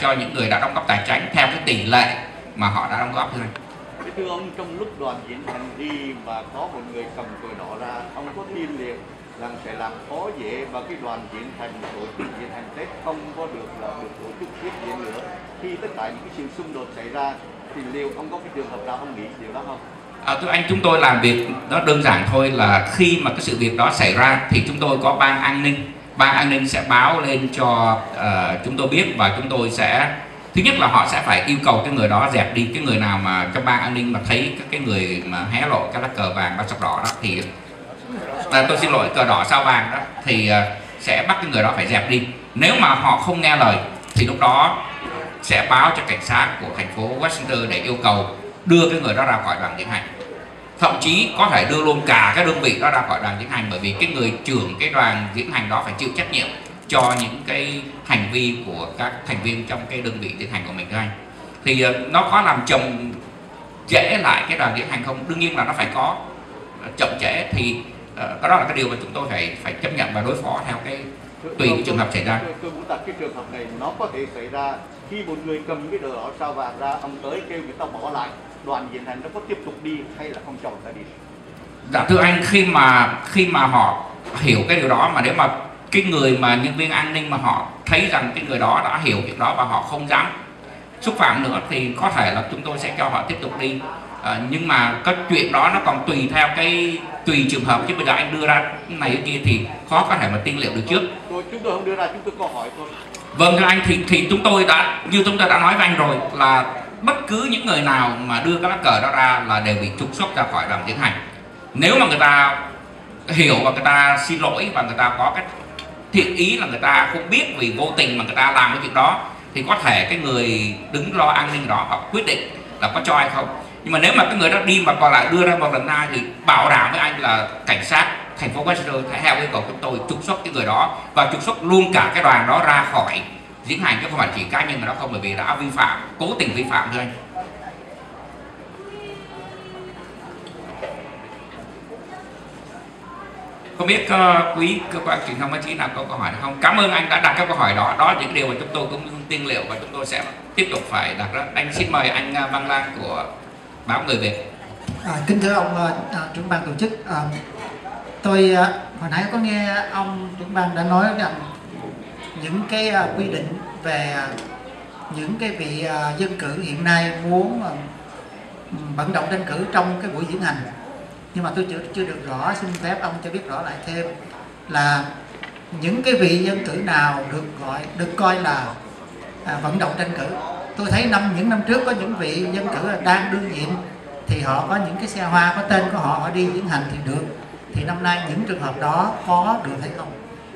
cho những người đã đóng góp tài chính theo cái tỷ lệ mà họ đã đóng góp anh thưa ông trong lúc đoàn diễn hành đi mà có một người cầm cờ đỏ ra ông có tin liền rằng sẽ làm khó dễ và cái đoàn diễn hành tổ chức diễn hành Tết không có được là được tổ chức tiếp diễn nữa? Khi tất cả những cái sự xung đột xảy ra thì liệu ông có cái trường hợp nào ông nghĩ điều đó không? À, thưa anh chúng tôi làm việc nó đơn giản thôi là khi mà cái sự việc đó xảy ra thì chúng tôi có ban an ninh ban an ninh sẽ báo lên cho uh, chúng tôi biết và chúng tôi sẽ thứ nhất là họ sẽ phải yêu cầu cái người đó dẹp đi. Cái người nào mà trong ban an ninh mà thấy các cái người mà hé lộ cái lá cờ vàng ba sọc đỏ đó thì là tôi xin lỗi cờ đỏ sao vàng đó thì uh, sẽ bắt cái người đó phải dẹp đi. Nếu mà họ không nghe lời thì lúc đó sẽ báo cho cảnh sát của thành phố Washington để yêu cầu đưa cái người đó ra khỏi đoàn tiến hành thậm chí có thể đưa luôn cả cái đơn vị đó ra khỏi đoàn diễn hành bởi vì cái người trưởng cái đoàn diễn hành đó phải chịu trách nhiệm cho những cái hành vi của các thành viên trong cái đơn vị diễn hành của mình các anh thì uh, nó có làm chậm trễ lại cái đoàn diễn hành không? Đương nhiên là nó phải có uh, chậm trễ thì uh, đó là cái điều mà chúng tôi phải phải chấp nhận và đối phó theo cái tùy cái trường hợp xảy ra. tôi, muốn đặt cái trường hợp này nó có thể xảy ra khi một người cầm cái đồ đỏ sao vàng ra ông tới kêu người ta bỏ lại đoàn diễn hành nó có tiếp tục đi hay là không người ta đi? Dạ thưa anh khi mà khi mà họ hiểu cái điều đó mà nếu mà cái người mà nhân viên an ninh mà họ thấy rằng cái người đó đã hiểu việc đó và họ không dám xúc phạm nữa thì có thể là chúng tôi sẽ cho họ tiếp tục đi. À, nhưng mà cái chuyện đó nó còn tùy theo cái tùy trường hợp. Chứ bây giờ anh đưa ra này kia thì khó có thể mà tiên liệu được trước. Tôi, chúng tôi không đưa ra chúng tôi có hỏi thôi. Vâng thưa anh thì thì chúng tôi đã như chúng tôi đã nói với anh rồi là bất cứ những người nào mà đưa cái lá cờ đó ra là đều bị trục xuất ra khỏi đoàn tiến hành. Nếu mà người ta hiểu và người ta xin lỗi và người ta có cái thiện ý là người ta không biết vì vô tình mà người ta làm cái việc đó, thì có thể cái người đứng lo an ninh đó họ quyết định là có cho hay không. Nhưng mà nếu mà cái người đó đi mà còn lại đưa ra một lần hai thì bảo đảm với anh là cảnh sát thành phố Washington sẽ theo yêu cầu chúng tôi trục xuất cái người đó và trục xuất luôn cả cái đoàn đó ra khỏi diễn hành chứ không phải chỉ cá nhân mà nó không bởi vì đã vi phạm cố tình vi phạm thôi. Không biết uh, quý cơ quan truyền thông báo chí nào có câu hỏi không? Cảm ơn anh đã đặt các câu hỏi đó. Đó những điều mà chúng tôi cũng tiên liệu và chúng tôi sẽ tiếp tục phải đặt đó. Anh xin mời anh ờ, Văn Lan của báo người Việt. À, kính thưa ông uh, trưởng ban tổ chức. Uh, tôi uh, hồi nãy có nghe ông trưởng ban đã nói rằng những cái à, quy định về à, những cái vị à, dân cử hiện nay muốn vận động tranh cử trong cái buổi diễn hành. Nhưng mà tôi chưa chưa được rõ xin phép ông cho biết rõ lại thêm là những cái vị dân cử nào được gọi được coi là à, vận động tranh cử. Tôi thấy năm những năm trước có những vị dân cử đang đương nhiệm thì họ có những cái xe hoa có tên của họ họ đi diễn hành thì được. Thì năm nay những trường hợp đó có được hay không?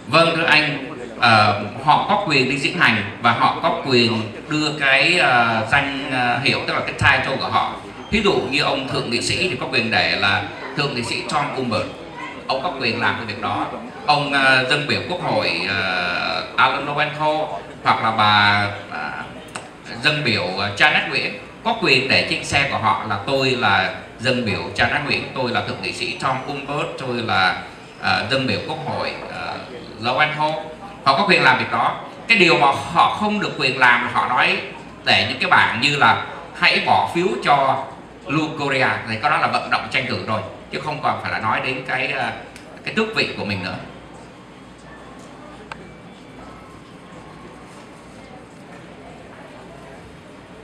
Vâng thưa anh uh, họ có quyền đi diễn hành và họ có quyền đưa cái uh, danh uh, hiệu tức là cái title của họ. Ví dụ như ông thượng nghị sĩ thì có quyền để là thượng nghị sĩ Tom Umbert ông có quyền làm cái việc đó. Ông uh, dân biểu quốc hội uh, Alan Lowenthal hoặc là bà uh, dân biểu uh, Janet Nguyễn có quyền để trên xe của họ là tôi là dân biểu Janet Nguyễn tôi là thượng nghị sĩ Tom Umbert tôi là uh, dân biểu quốc hội uh, Lowenthal họ có quyền làm việc đó. Cái điều mà họ không được quyền làm là họ nói để những cái bảng như là hãy bỏ phiếu cho Lukoria thì có đó là vận động tranh cử rồi chứ không còn phải là nói đến cái ờ, cái tước vị của mình nữa.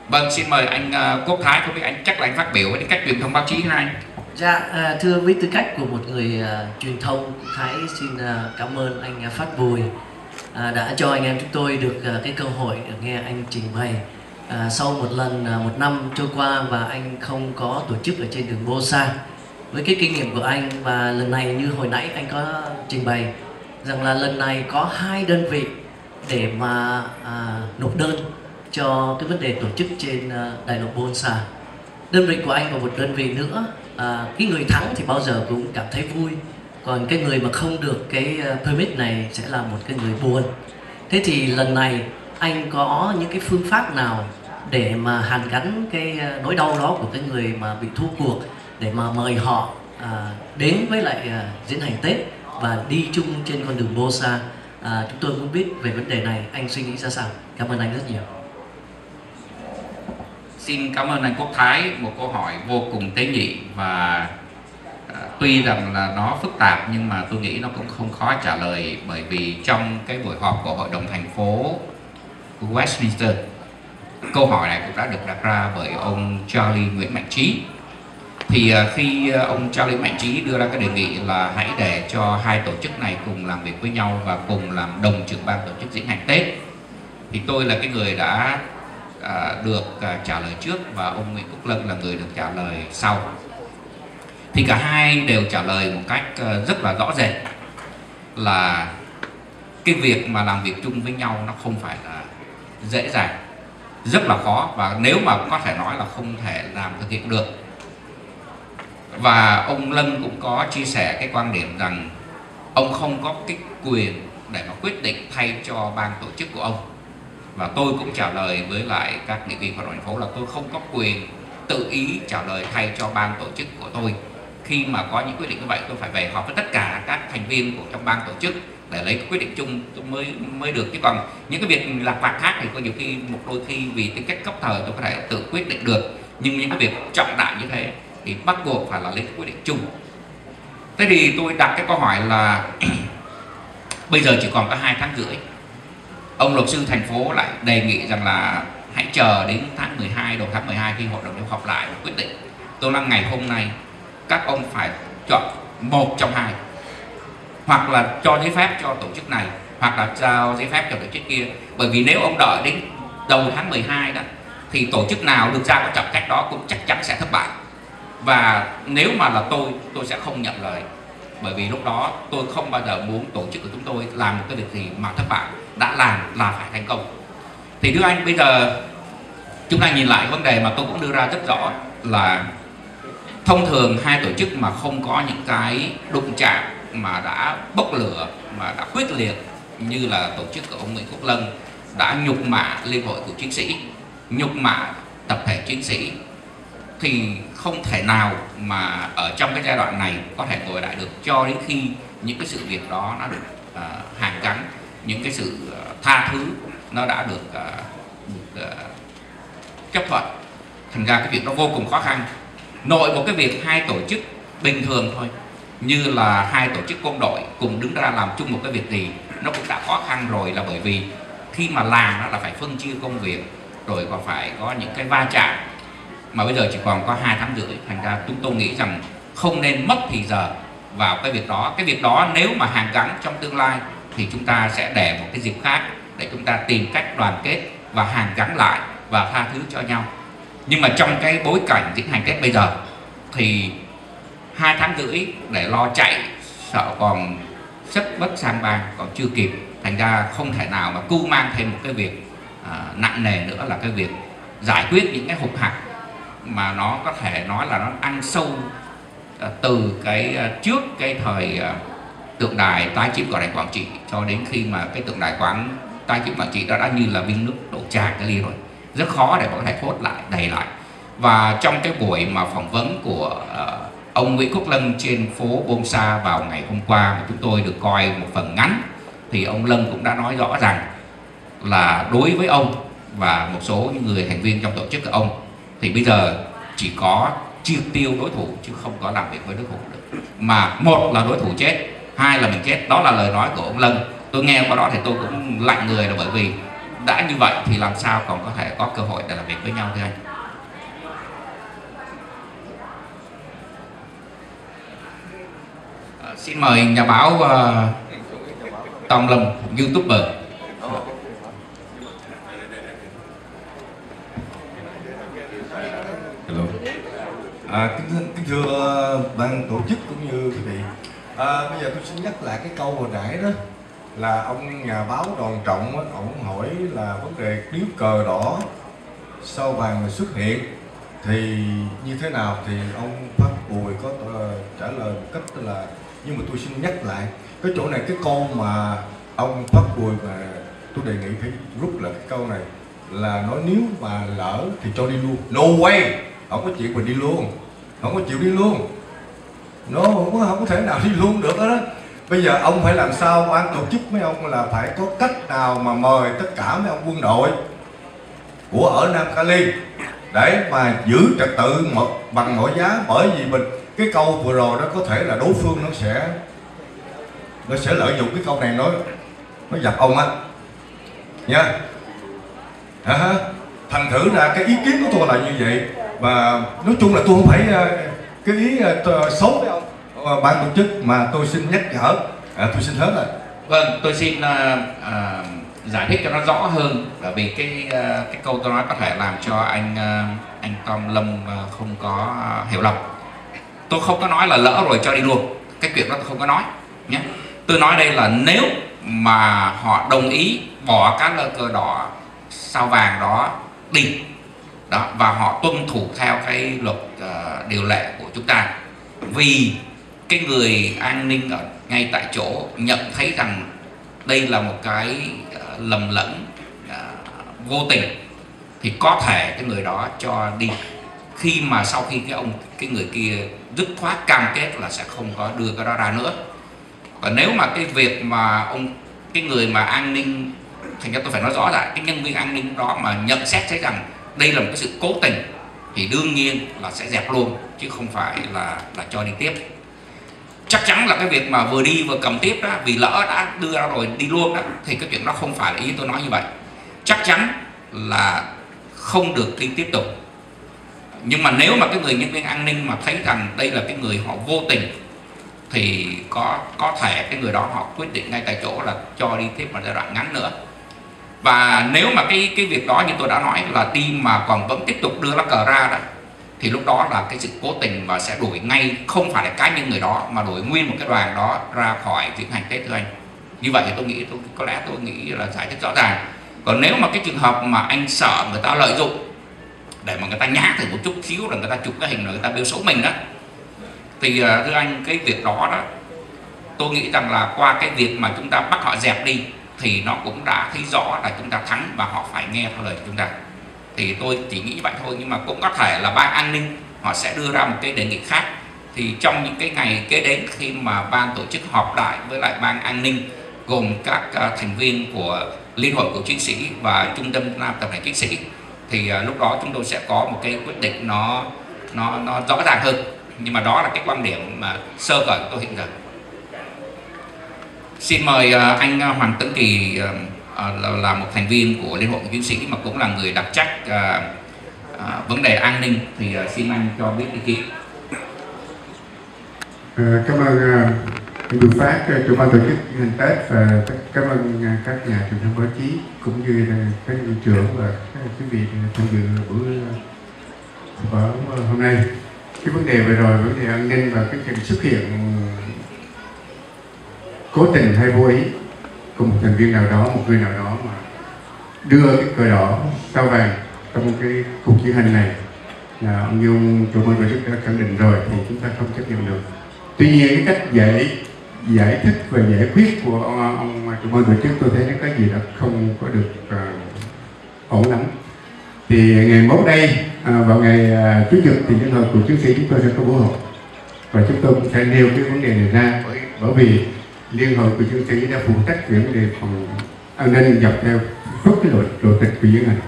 Vâng, xin mời anh uh, Quốc Thái, không biết anh chắc là anh phát biểu với cách truyền thông báo chí hay anh? Dạ, ờ, thưa với tư cách của một người uh, truyền thông, Thái xin uh, cảm ơn anh uh, Phát Bùi À, đã cho anh em chúng tôi được à, cái cơ hội được nghe anh trình bày. à, sau một lần à, một năm trôi qua và anh không có tổ chức ở trên đường Bosa, với cái kinh nghiệm của anh và lần này như hồi nãy anh có trình bày rằng là lần này có hai đơn vị để mà à, nộp đơn cho cái vấn đề tổ chức trên à, đại lộ Bonsa đơn vị của anh và một đơn vị nữa à, cái người thắng thì bao giờ cũng cảm thấy vui còn cái người mà không được cái ờ, permit này sẽ là một cái người buồn. Thế thì lần này anh có những cái phương pháp nào để mà hàn gắn cái ờ, nỗi đau đó của cái người mà bị thua cuộc để mà mời họ à, đến với lại à, diễn hành Tết và đi chung trên con đường Bosa? À, chúng tôi cũng biết về vấn đề này. Anh suy nghĩ ra sao? Cảm ơn anh rất nhiều. Xin cảm ơn anh Quốc Thái. Một câu hỏi vô cùng tế nhị và tuy rằng là nó phức tạp nhưng mà tôi nghĩ nó cũng không khó trả lời bởi vì trong cái buổi họp của hội đồng thành phố Westminster, câu hỏi này cũng đã được đặt ra bởi ông Charlie Nguyễn Mạnh Trí. Thì à, khi à, ông Charlie Mạnh Trí đưa ra cái đề nghị là hãy để cho hai tổ chức này cùng làm việc với nhau và cùng làm đồng trưởng ban tổ chức diễn hành Tết, thì tôi là cái người đã à, được trả lời trước và ông Nguyễn Quốc Lân là người được trả lời sau thì cả hai đều trả lời một cách ờ, rất là rõ rệt là cái việc mà làm việc chung với nhau nó không phải là dễ dàng, rất là khó và nếu mà có thể nói là không thể làm thực hiện được. Và ông Lân cũng có chia sẻ cái quan điểm rằng ông không có cái quyền để mà quyết định thay cho ban tổ chức của ông. Và tôi cũng trả lời với lại các nghị viên hội đồng thành phố là tôi không có quyền tự ý trả lời thay cho ban tổ chức của tôi khi mà có những quyết định như vậy, tôi phải về họp với tất cả các thành viên của trong ban tổ chức để lấy quyết định chung mới mới được. Chứ còn những cái việc lạc vặt khác thì có nhiều khi, một đôi khi vì tính cách cấp thời tôi có thể tự quyết định được. Nhưng những cái việc trọng đại như thế thì bắt buộc phải là lấy quyết định chung. Thế thì tôi đặt cái câu hỏi là bây giờ chỉ còn có hai tháng rưỡi. Ông luật sư thành phố lại đề nghị rằng là hãy chờ đến tháng 12 đầu tháng 12 khi hội đồng nhân họp lại quyết định. Tôi đang ngày hôm nay các ông phải chọn một trong hai. Hoặc là cho giấy phép cho tổ chức này, hoặc là giao giấy phép cho tổ chức kia. Bởi vì nếu ông đợi đến đầu tháng 12 đó, thì tổ chức nào được ra cái trọng trách đó cũng chắc chắn sẽ thất bại. Và nếu mà là tôi tôi sẽ không nhận lời. Bởi vì lúc đó tôi không bao giờ muốn tổ chức của chúng tôi làm một cái việc gì mà thất bại. Đã làm là phải thành công. Thì thưa anh bây giờ, chúng ta nhìn lại vấn đề mà tôi cũng đưa ra rất rõ là thông thường hai tổ chức mà không có những cái đụng chạm mà đã bốc lửa mà đã quyết liệt như là tổ chức của ông Nguyễn Quốc Lân đã nhục mạ liên hội của chiến sĩ nhục mạ tập thể chiến sĩ thì không thể nào mà ở trong cái giai đoạn này có thể ngồi lại được cho đến khi những cái sự việc đó nó được uh, hàn gắn những cái sự uh, tha thứ nó đã được, uh, được uh, chấp thuận. Thành ra cái việc nó vô cùng khó khăn nội một cái việc hai tổ chức bình thường thôi. Như là hai tổ chức quân đội cùng đứng ra làm chung một cái việc gì nó cũng đã khó khăn rồi là bởi vì khi mà làm nó là phải phân chia công việc, rồi còn phải có những cái va chạm. Mà bây giờ chỉ còn có hai tháng rưỡi, thành ra chúng tôi nghĩ rằng không nên mất thì giờ vào cái việc đó. Cái việc đó nếu mà hàng gắn trong tương lai thì chúng ta sẽ để một cái dịp khác để chúng ta tìm cách đoàn kết và hàng gắn lại và tha thứ cho nhau nhưng mà trong cái bối cảnh diễn hành Tết bây giờ thì hai tháng rưỡi để lo chạy sợ còn rất bất sang bang còn chưa kịp. Thành ra không thể nào mà cu mang thêm một cái việc à, nặng nề nữa là cái việc giải quyết những cái hụt hặc mà nó có thể nói là nó ăn sâu à, từ cái à, trước cái thời à, tượng đài tái chiếm của đài Quảng Trị cho đến khi mà cái tượng đài quảng tái chiếm Quảng Trị đó đã như là viên nước đổ tràn cái ly rồi rất khó để có thể thốt lại đầy lại. Và trong cái buổi mà phỏng vấn của uh, ông Nguyễn Quốc Lân trên phố Bông Sa vào ngày hôm qua mà chúng tôi được coi một phần ngắn thì ông Lân cũng đã nói rõ rằng là đối với ông và một số những người thành viên trong tổ chức của ông thì bây giờ chỉ có triệt tiêu đối thủ chứ không có làm việc với đối thủ được. Mà một là đối thủ chết hai là mình chết. Đó là lời nói của ông Lân. Tôi nghe qua đó thì tôi cũng lạnh người là bởi vì đã như vậy thì làm sao còn có thể có cơ hội để làm việc với nhau thưa anh à, xin mời nhà báo uh, Tòng Lâm youtuber. Hello. À, kính, kính thưa à, ban tổ chức cũng như quý vị. À, bây giờ tôi xin nhắc lại cái câu hồi nãy đó là ông nhà báo đoàn trọng ổng ông hỏi là vấn đề điếu cờ đỏ sao vàng xuất hiện thì như thế nào? Thì ông Pháp Bùi có ờ, trả lời một cách là nhưng mà tôi xin nhắc lại cái chỗ này cái câu mà ông Pháp Bùi mà tôi đề nghị phải rút lại cái câu này là nói nếu mà lỡ thì cho đi luôn. No way! Không có chuyện mà đi luôn. Không có chịu đi luôn. Nó no, không có, không có thể nào đi luôn được đó bây giờ ông phải làm sao? Ban tổ chức mấy ông là phải có cách nào mà mời tất cả mấy ông quân đội của ở Nam Cali để mà giữ trật tự mật bằng mọi giá? Bởi vì mình cái câu vừa rồi đó có thể là đối phương nó sẽ nó sẽ lợi dụng cái câu này nói nó dập ông á. Nha. À, thành thử ra cái ý kiến của tôi là như vậy. Và nói chung là tôi không phải ờ, cái ý ờ, xấu với ông. Ờ, ban tổ chức mà tôi xin nhắc nhở. À, tôi xin hết rồi vâng tôi xin uh, uh, giải thích cho nó rõ hơn bởi vì cái uh, cái câu tôi nói có thể làm cho anh uh, anh Tom Lâm uh, không có uh, hiểu lầm. Tôi không có nói là lỡ rồi cho đi luôn. Cái chuyện đó tôi không có nói nhé. Tôi nói đây là nếu mà họ đồng ý bỏ các lơ cờ đỏ sao vàng đó đi đó và họ tuân thủ theo cái luật uh, điều lệ của chúng ta. Vì cái người an ninh ở ngay tại chỗ nhận thấy rằng đây là một cái ờ, lầm lẫn ờ, vô tình, thì có thể cái người đó cho đi. Khi mà sau khi cái ông, cái người kia dứt khoát cam kết là sẽ không có đưa cái đó ra nữa. Và nếu mà cái việc mà ông, cái người mà an ninh, thành ra tôi phải nói rõ lại, cái nhân viên an ninh đó mà nhận xét thấy rằng đây là một cái sự cố tình, thì đương nhiên là sẽ dẹp luôn, chứ không phải là là cho đi tiếp chắc chắn là cái việc mà vừa đi vừa cầm tiếp đó, vì lỡ đã đưa ra rồi, đi luôn đó, thì cái chuyện đó không phải là ý tôi nói như vậy. Chắc chắn là không được đi tiếp tục. Nhưng mà nếu mà cái người nhân viên an ninh mà thấy rằng đây là cái người họ vô tình, thì có có thể cái người đó họ quyết định ngay tại chỗ là cho đi tiếp một giai đoạn ngắn nữa. Và nếu mà cái cái việc đó như tôi đã nói là đi mà còn vẫn tiếp tục đưa lá cờ ra đó thì lúc đó là cái sự cố tình và sẽ đuổi ngay, không phải là cá nhân người đó, mà đuổi nguyên một cái đoàn đó ra khỏi tiến hành tết thưa anh. Như vậy thì tôi nghĩ tôi, có lẽ tôi nghĩ là giải thích rõ ràng. Còn nếu mà cái trường hợp mà anh sợ người ta lợi dụng, để mà người ta nhá thử một chút xíu là người ta chụp cái hình rồi người ta bêu xấu mình đó. Thì à, thưa anh, cái việc đó đó, tôi nghĩ rằng là qua cái việc mà chúng ta bắt họ dẹp đi, thì nó cũng đã thấy rõ là chúng ta thắng và họ phải nghe theo lời của chúng ta thì tôi chỉ nghĩ vậy thôi, nhưng mà cũng có thể là ban an ninh họ sẽ đưa ra một cái đề nghị khác. Thì trong những cái ngày kế đến khi mà ban tổ chức họp lại với lại ban an ninh, gồm các à, thành viên của liên hội của chiến sĩ và trung tâm nam tập thể chiến sĩ, thì à, lúc đó chúng tôi sẽ có một cái quyết định nó nó nó rõ ràng hơn. Nhưng mà đó là cái quan điểm mà sơ khởi của tôi hiện giờ. Xin mời à, anh Hoàng Tấn Kỳ Ờ, là, là một thành viên của liên hội chiến sĩ mà cũng là người đặc trách à, à, vấn đề an ninh thì à, xin anh cho biết ý kiến. À, cảm ơn à, uh, Bùi Phát, à, chủ ban tổ chức hành Tết và cảm ơn à, các nhà truyền thông báo chí cũng như là các hiệu trưởng và các quý vị tham dự buổi họp hôm nay. Cái vấn đề vừa rồi vấn đề an ninh và cái sự xuất hiện cố tình hay vô ý của một thành viên nào đó một người nào đó mà đưa cái cờ đỏ sao vàng trong cái cuộc chiến hành này. Là ông Dung chủ ban tổ chức đã khẳng định rồi thì chúng ta không chấp nhận được. Tuy nhiên cái cách giải giải thích và giải quyết của ông, ông chủ ban tổ chức tôi thấy nó có gì đó không có được uh, ổn lắm. Thì ngày mốt đây à, vào ngày à, chủ nhật thì liên hợp của chiến sĩ chúng tôi sẽ có buổi họp. Và chúng tôi cũng sẽ nêu cái vấn đề này ra bởi vì liên hội của chiến sĩ đã phụ trách chuyển đề phòng an ninh dọc theo suốt cái lộ, lộ tịch của diễn hành.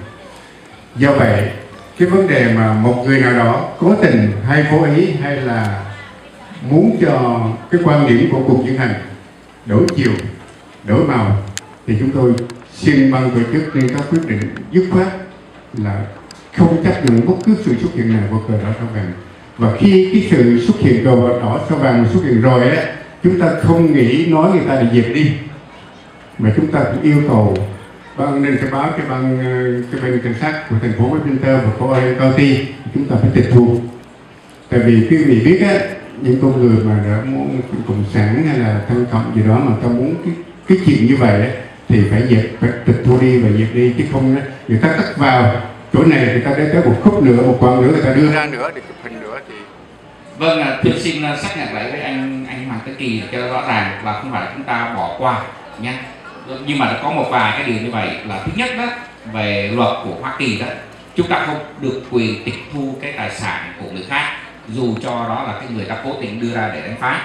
Do vậy cái vấn đề mà một người nào đó cố tình hay cố ý hay là muốn cho cái quan điểm của cuộc diễn hành đổi chiều đổi màu thì chúng tôi xin ban tổ chức nên có quyết định dứt khoát là không chấp nhận bất cứ sự xuất hiện nào của cờ đỏ sao vàng. Và khi cái sự xuất hiện cờ đỏ sao vàng xuất hiện rồi ấy, chúng ta không nghĩ nói người ta để dẹp đi mà chúng ta cũng yêu cầu ban nên cái báo cái ban cái ban cảnh sát của thành phố Westminster và của County chúng ta phải tịch thu. Tại vì quý vị biết á những con người mà đã muốn cộng sản hay là thân cộng gì đó mà ta muốn cái cái chuyện như vậy ấy, thì phải dẹp phải tịch thu đi và dẹp đi chứ không người ta cắt vào. Chỗ này người ta để tới một khúc nữa một quãng nữa người ta đưa ra. Nữa để chụp hình nữa thì vâng à, thưa xin à, xác nhận lại với anh anh Hoàng Tấn Kỳ cho rõ ràng và không phải là chúng ta bỏ qua nhé nhưng mà có một vài cái điều như vậy là thứ nhất đó về luật của Hoa Kỳ đó chúng ta không được quyền tịch thu cái tài sản của người khác dù cho đó là cái người ta cố tình đưa ra để đánh phá.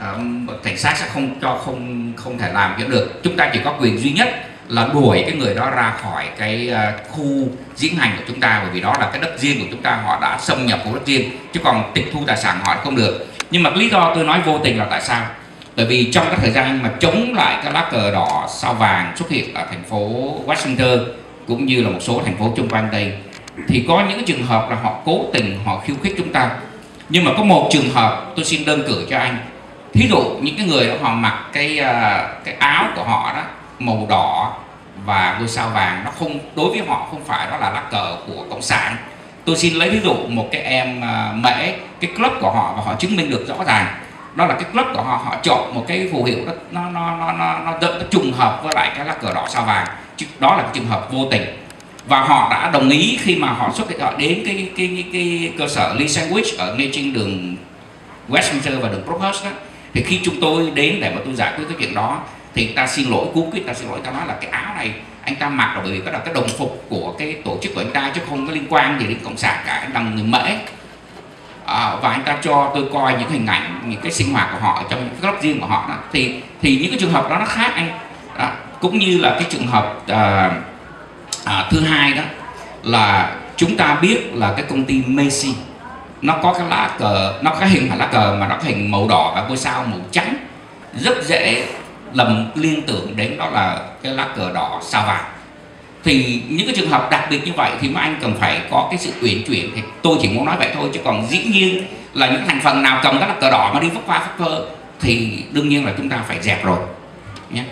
À, cảnh sát sẽ không cho không không thể làm chuyện được. Chúng ta chỉ có quyền duy nhất là đuổi cái người đó ra khỏi cái ờ, khu diễn hành của chúng ta, bởi vì đó là cái đất riêng của chúng ta, họ đã xâm nhập vào đất riêng, chứ còn tịch thu tài sản họ không được. Nhưng mà lý do tôi nói vô tình là tại sao? Bởi vì trong cái thời gian mà chống lại cái lá cờ đỏ sao vàng xuất hiện ở thành phố Washington, cũng như là một số thành phố chung quanh đây, thì có những trường hợp là họ cố tình họ khiêu khích chúng ta. Nhưng mà có một trường hợp tôi xin đơn cử cho anh. Thí dụ những cái người đó họ mặc cái ờ, cái áo của họ đó màu đỏ và ngôi sao vàng nó không đối với họ không phải đó là lá cờ của cộng sản. Tôi xin lấy ví dụ một cái em à, mễ cái club của họ và họ chứng minh được rõ ràng. Đó là cái club của họ họ chọn một cái phù hiệu đó nó nó nó nó nó, nó, nó trùng hợp với lại cái lá cờ đỏ sao vàng. Chứ đó là cái trường hợp vô tình. Và họ đã đồng ý khi mà họ xuất hiện họ đến cái cái cái, cái cơ sở Lee Sandwich ở ngay trên đường Westminster và đường Brookhurst đó. Thì khi chúng tôi đến để mà tôi giải quyết cái chuyện đó thì ta xin lỗi cú quyết ta xin lỗi ta nói là cái áo này anh ta mặc là bởi vì đó là cái đồng phục của cái tổ chức của anh ta chứ không có liên quan gì đến cộng sản cả anh là người mễ à, và anh ta cho tôi coi những hình ảnh những cái sinh hoạt của họ trong những cái góc riêng của họ đó. thì thì những cái trường hợp đó nó khác anh đó. cũng như là cái trường hợp à, à, thứ hai đó là chúng ta biết là cái công ty Macy nó có cái lá cờ nó có hình là lá cờ mà nó có hình màu đỏ và ngôi sao màu trắng rất dễ lầm liên tưởng đến đó là cái lá cờ đỏ sao vàng. Thì những cái trường hợp đặc biệt như vậy thì mà anh cần phải có cái sự uyển chuyển thì tôi chỉ muốn nói vậy thôi chứ còn dĩ nhiên là những thành phần nào cầm cái lá cờ đỏ mà đi phất qua phất phơ thì đương nhiên là chúng ta phải dẹp rồi nhé.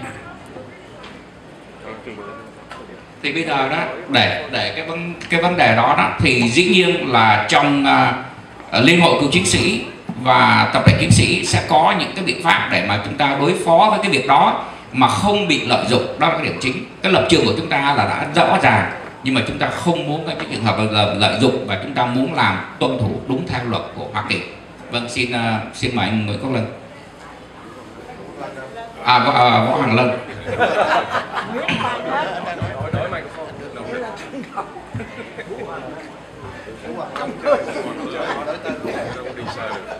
Thì bây giờ đó để để cái vấn cái vấn đề đó đó thì dĩ nhiên là trong uh, liên hội cựu chiến sĩ và tập thể chiến sĩ sẽ có những cái biện pháp để mà chúng ta đối phó với cái việc đó mà không bị lợi dụng. Đó là cái điểm chính. Cái lập trường của chúng ta là đã rõ ràng nhưng mà chúng ta không muốn cái trường hợp là lợi dụng và chúng ta muốn làm tuân thủ đúng theo luật của Hoa Kỳ. Vâng xin uh, xin mời anh Nguyễn Quốc Lân. À võ, à, võ Hoàng Lân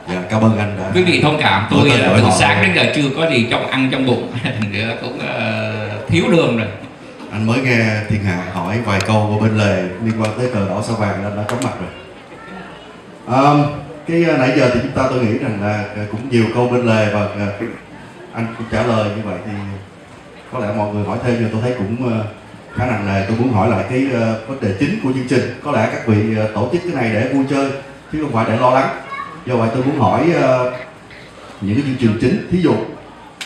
dạ cảm ơn anh đã quý vị thông cảm tôi Tôi tên từ sáng đến giờ chưa có gì trong ăn trong bụng thành ra cũng uh, thiếu đường rồi. Anh mới nghe thiên hạ hỏi vài câu của bên lề liên quan tới cờ đỏ sao vàng nên đã có mặt rồi. À, cái à, nãy giờ thì chúng ta tôi nghĩ rằng là cũng nhiều câu bên lề và anh cũng trả lời như vậy thì có lẽ mọi người hỏi thêm nhưng tôi thấy cũng khá nặng nề. Tôi muốn hỏi lại cái vấn đề chính của chương trình. Có lẽ các vị tổ chức cái này để vui chơi chứ không phải để lo lắng do vậy tôi muốn hỏi uh, những cái chương trình chính thí dụ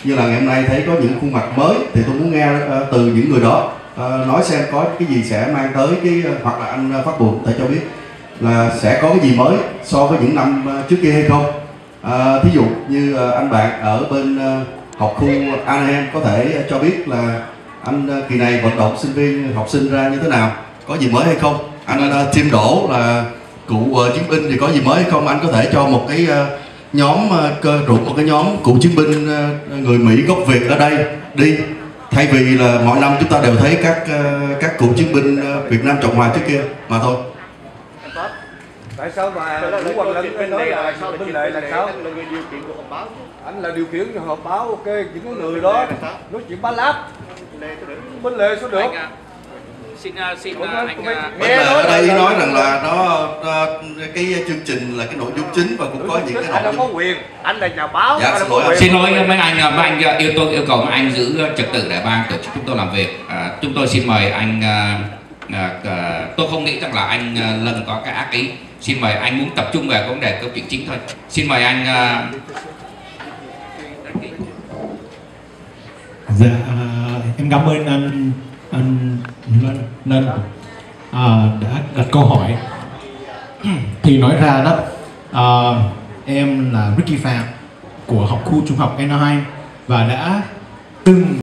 như là ngày hôm nay thấy có những khuôn mặt mới thì tôi muốn nghe uh, từ những người đó uh, nói xem có cái gì sẽ mang tới cái uh, hoặc là anh phát buồn thể cho biết là sẽ có cái gì mới so với những năm uh, trước kia hay không. Uh, thí dụ như uh, anh bạn ở bên uh, học khu Anaheim có thể cho biết là anh kỳ này vận động sinh viên học sinh ra như thế nào có gì mới hay không? Anh ờ, Tim Đỗ là cụ ờ, chiến binh thì có gì mới hay không? Anh có thể cho một cái ờ, nhóm ờ, cơ rủ một cái nhóm cựu chiến binh ờ, người Mỹ gốc Việt ở đây đi. Thay vì là mỗi năm chúng ta đều thấy các ờ, các cựu chiến binh ờ, Việt Nam Cộng Hòa trước kia mà thôi. Tại sao mà Vũ Quang Lân bên nói là là sao là bên lệ là sao? Là người điều khiển của họp báo anh là điều khiển cho họp báo ok những người đó. Nói chuyện bá láp bên lệ sao được xin à, xin à, anh anh à, là ở đây ý nói rằng là nó cái chương trình là cái nội dung chính và cũng có những cái anh nội đâu có dung quyền. Anh là nhà báo Dạ, anh xin đâu lỗi có anh. quyền. Xin lỗi mấy anh mấy anh yêu tôi yêu cầu mấy anh giữ trật tự để ban tổ chức chúng tôi làm việc. À, chúng tôi xin mời anh à, à, tôi không nghĩ rằng là anh à, lần có cái ác ý. Xin mời anh muốn tập trung về vấn đề câu chuyện chính thôi. Xin mời anh à, Dạ, em cảm ơn anh anh Lân, Lân à, đã đặt câu hỏi. Thì nói ra đó, à, em là Ricky Phạm của học khu trung học Anaheim và đã từng